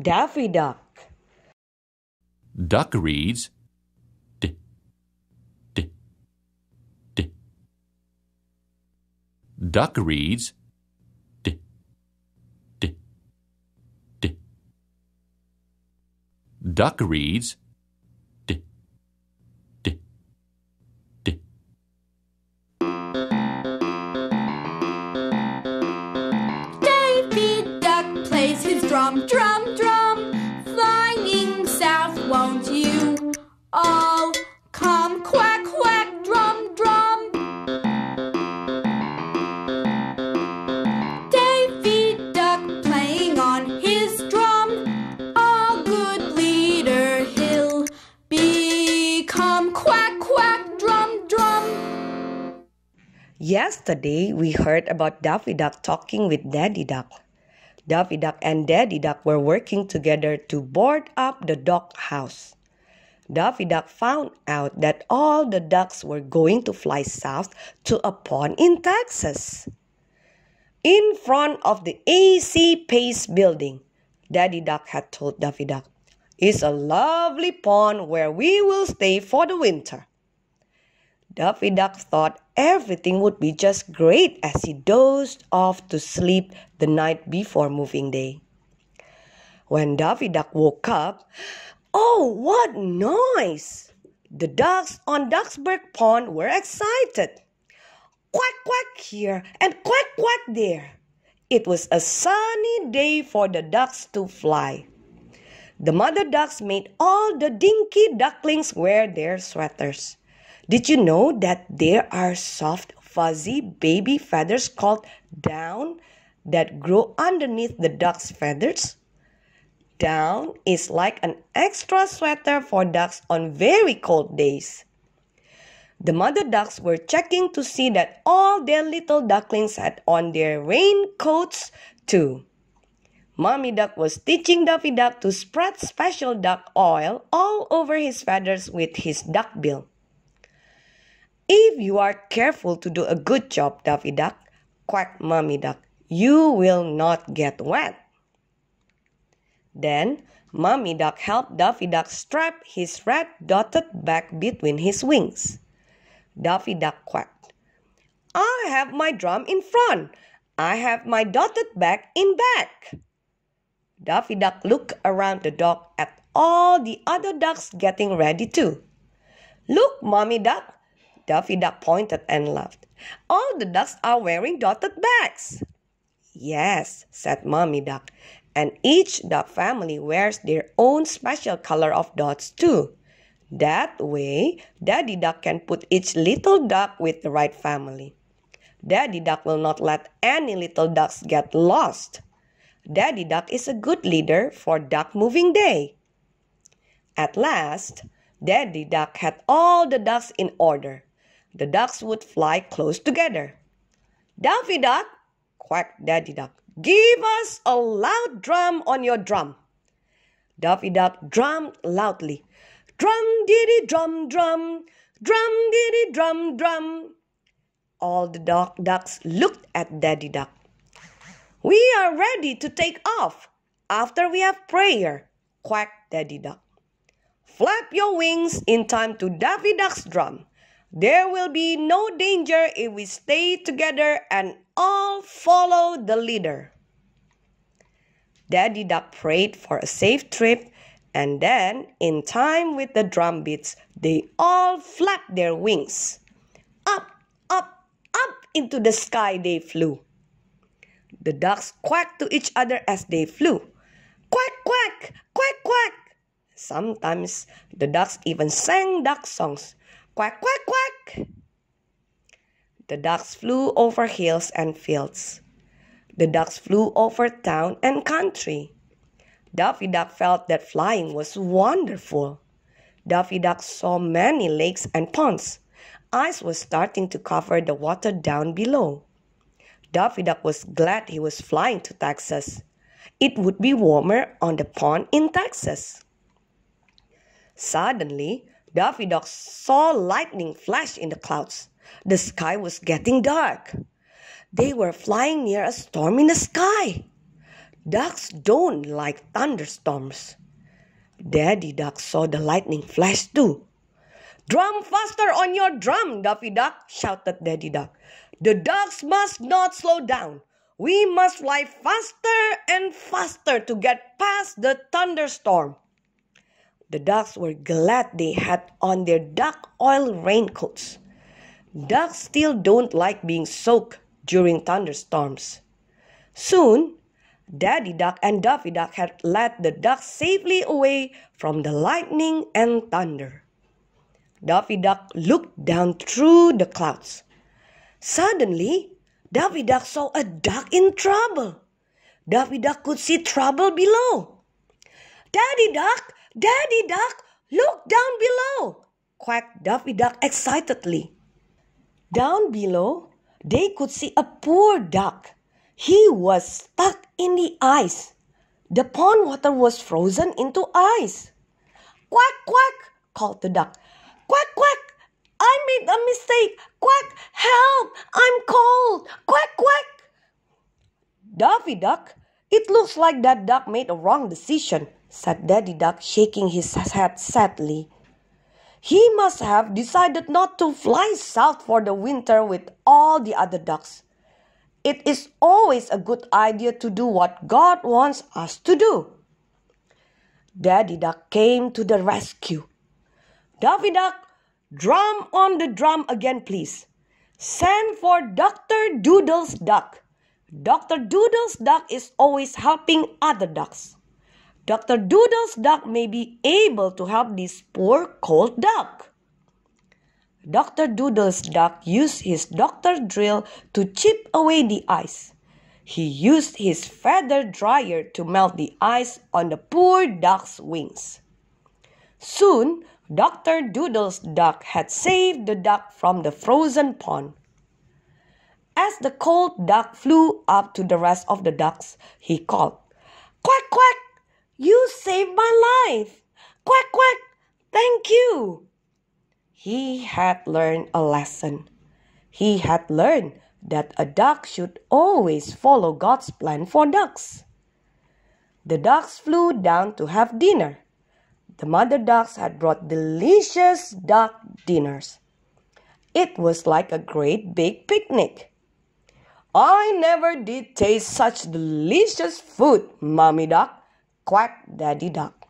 Daffy Duck. Duck reads D, D, D. Duck reads D, D, D. Duck reads D, D, D. Davie Duck plays his drum, drum, drum. All come? Quack, quack, drum, drum. Davie Duck playing on his drum. A good leader he'll become. Quack, quack, drum, drum. Yesterday, we heard about Daffy Duck talking with Daddy Duck. Daffy Duck and Daddy Duck were working together to board up the dog house. Daffy Duck found out that all the ducks were going to fly south to a pond in Texas. In front of the AC Pace building, Daddy Duck had told Daffy Duck, It's a lovely pond where we will stay for the winter. Daffy Duck thought everything would be just great as he dozed off to sleep the night before moving day. When Daffy Duck woke up, oh, what noise! The ducks on Ducksburg Pond were excited. Quack, quack here and quack, quack there. It was a sunny day for the ducks to fly. The mother ducks made all the dinky ducklings wear their sweaters. Did you know that there are soft, fuzzy baby feathers called down that grow underneath the duck's feathers? Down is like an extra sweater for ducks on very cold days. The mother ducks were checking to see that all their little ducklings had on their raincoats too. Mommy Duck was teaching Daffy Duck to spread special duck oil all over his feathers with his duck bill. If you are careful to do a good job, Daffy Duck, quacked Mommy Duck, you will not get wet. Then Mommy Duck helped Daffy Duck strap his red dotted back between his wings. Daffy Duck quacked, I have my drum in front. I have my dotted back in back. Daffy Duck looked around the dock at all the other ducks getting ready too. Look, Mommy Duck, Daffy Duck pointed and laughed. All the ducks are wearing dotted backs. Yes, said Mommy Duck, and each duck family wears their own special color of dots too. That way, Daddy Duck can put each little duck with the right family. Daddy Duck will not let any little ducks get lost. Daddy Duck is a good leader for Duck Moving Day. At last, Daddy Duck had all the ducks in order. The ducks would fly close together. Daffy Duck, quacked Daddy Duck, give us a loud drum on your drum. Daffy Duck drummed loudly. Drum diddy drum drum, drum diddy drum drum. All the dog ducks looked at Daddy Duck. We are ready to take off after we have prayer, quacked Daddy Duck. Flap your wings in time to Daffy Duck's drum. There will be no danger if we stay together and all follow the leader. Daddy Duck prayed for a safe trip, and then, in time with the drum beats, they all flapped their wings. Up, up, up into the sky they flew. The ducks quacked to each other as they flew. Quack, quack, quack, quack. Sometimes the ducks even sang duck songs. Quack, quack, quack. The ducks flew over hills and fields. The ducks flew over town and country. Daffy Duck felt that flying was wonderful. Daffy Duck saw many lakes and ponds. Ice was starting to cover the water down below. Daffy Duck was glad he was flying to Texas. It would be warmer on the pond in Texas. Suddenly, Daffy Duck saw lightning flash in the clouds. The sky was getting dark. They were flying near a storm in the sky. Ducks don't like thunderstorms. Daddy Duck saw the lightning flash too. Drum faster on your drum, Daffy Duck, shouted Daddy Duck. The ducks must not slow down. We must fly faster and faster to get past the thunderstorm. The ducks were glad they had on their duck oil raincoats. Ducks still don't like being soaked during thunderstorms. Soon, Daddy Duck and Daffy Duck had led the ducks safely away from the lightning and thunder. Daffy Duck looked down through the clouds. Suddenly, Daffy Duck saw a duck in trouble. Daffy Duck could see trouble below. Daddy Duck, Daddy Duck, look down below, quacked Daffy Duck excitedly. Down below, they could see a poor duck he was stuck in the ice. The pond water was frozen into ice. Quack, quack, called the duck. Quack, quack, I made a mistake. Quack, help, I'm cold. Quack, quack. Daffy Duck, it looks like that duck made a wrong decision, said Daddy Duck, shaking his head sadly. He must have decided not to fly south for the winter with all the other ducks. It is always a good idea to do what God wants us to do. Daddy Duck came to the rescue. Daffy Duck, drum on the drum again, please. Send for Dr. Doodle's duck. Dr. Doodle's duck is always helping other ducks. Dr. Doodle's duck may be able to help this poor cold duck. Dr. Doodle's duck used his doctor drill to chip away the ice. He used his feather dryer to melt the ice on the poor duck's wings. Soon, Dr. Doodle's duck had saved the duck from the frozen pond. As the cold duck flew up to the rest of the ducks, he called, Quack, quack! You saved my life! Quack, quack! Thank you! he had learned a lesson. He had learned that a duck should always follow God's plan for ducks. The ducks flew down to have dinner. The mother ducks had brought delicious duck dinners. It was like a great big picnic. I never did taste such delicious food, Mommy Duck, quacked Daddy Duck.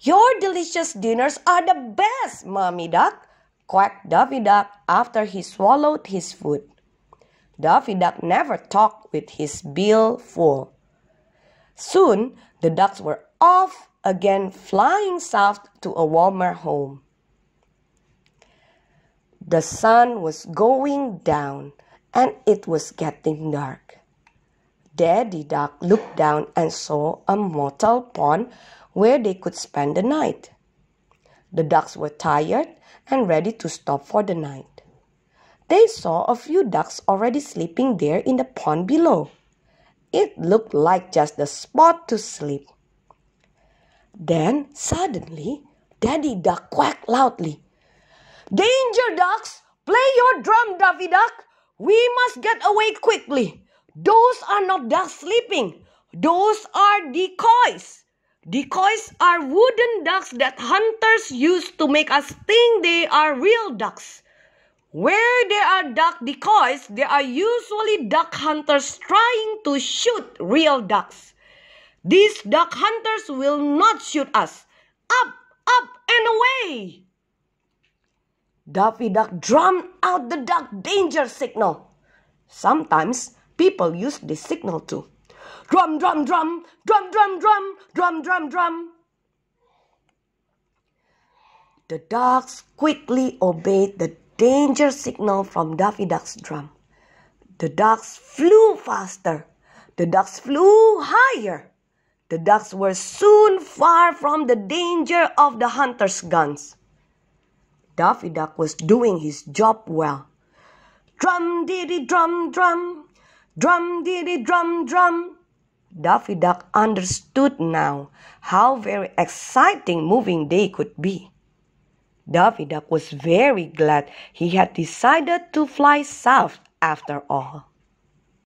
Your delicious dinners are the best, Mommy Duck, quacked Daffy Duck after he swallowed his food. Daffy Duck never talked with his bill full. Soon the ducks were off again, flying south to a warmer home. The sun was going down and it was getting dark. Daddy Duck looked down and saw a mottled pond where they could spend the night. The ducks were tired and ready to stop for the night. They saw a few ducks already sleeping there in the pond below. It looked like just the spot to sleep. Then suddenly, Daddy Duck quacked loudly. Danger, ducks! Play your drum, Daffy Duck! We must get away quickly. Those are not ducks sleeping. Those are decoys. Decoys are wooden ducks that hunters use to make us think they are real ducks. Where there are duck decoys, there are usually duck hunters trying to shoot real ducks. These duck hunters will not shoot us. Up, up, and away! Daffy Duck drummed out the duck danger signal. Sometimes people use this signal too. Drum, drum, drum, drum, drum, drum, drum, drum, drum. The ducks quickly obeyed the danger signal from Daffy Duck's drum. The ducks flew faster. The ducks flew higher. The ducks were soon far from the danger of the hunter's guns. Daffy Duck was doing his job well. Drum diddy drum drum, drum diddy drum drum. Daffy Duck understood now how very exciting moving day could be. Daffy Duck was very glad he had decided to fly south after all.